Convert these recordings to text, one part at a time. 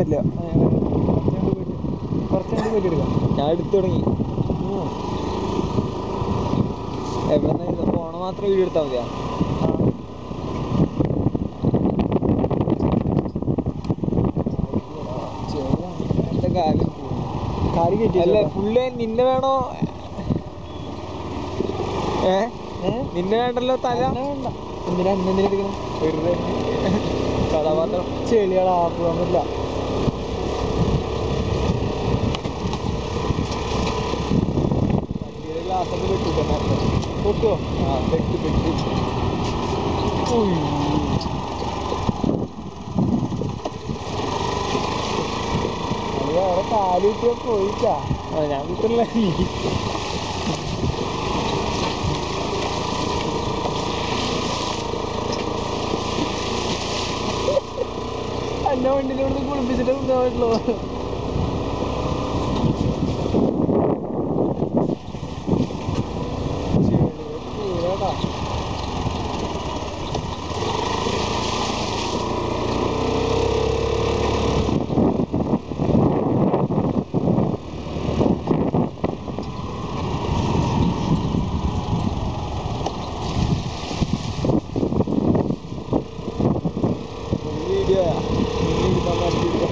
പറ്റില്ല എടുക്കാം. ഞാൻ എടുത്തു തുടങ്ങി. എവിടെ ഫോണ് മാത്രം വീഡിയോ എടുത്താൽ മതിയാ? അല്ല പുള്ളി നിന്നെ വേണോ? ഏ? നിന്നെ വേണ്ടല്ലോ തല? വേണ്ട. എന്തിനാ എന്നെ എന്തിനാ എടുക്കണം? വെറുതെ. കഥാപാത്രം ചെളികളാ പോകാൻ പറ്റില്ല പൊട്ടുവോ ആ വെട്ടി അത് വേറെ കാൽ കിട്ടിയ പോയിട്ടാ. ഞാൻ കിട്ടില്ല എന്നെ വണ്ടിയിലോട്ട് കുളിപ്പിച്ചിട്ടേ കൊണ്ടുപോകാൻ പറ്റുള്ളൂ ചെളിയുടെ വീഡിയോ എടുക്കാൻ പറ്റില്ല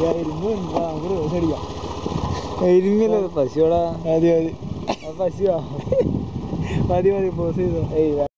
അളിയായിരുന്നു നമുക്ക് റോസ് അടിക്കാം ഇരുന്നില്ല പശുവടാ? മതി മതി പശുവാ. മതി മതി പോസ് ചെയ്തോ. ഏയ്